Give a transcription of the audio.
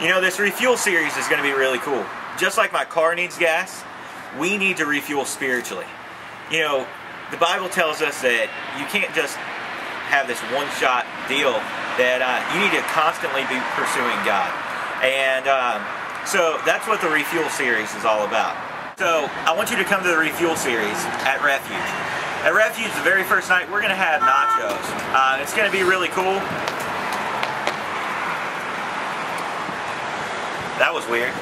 You know, this refuel series is going to be really cool. Just like my car needs gas, we need to refuel spiritually. You know, the Bible tells us that you can't just have this one-shot deal, that uh, you need to constantly be pursuing God. And um, so that's what the Refuel series is all about. So I want you to come to the Refuel series at Refuge. At Refuge, the very first night, we're going to have nachos. Uh, it's going to be really cool. That was weird.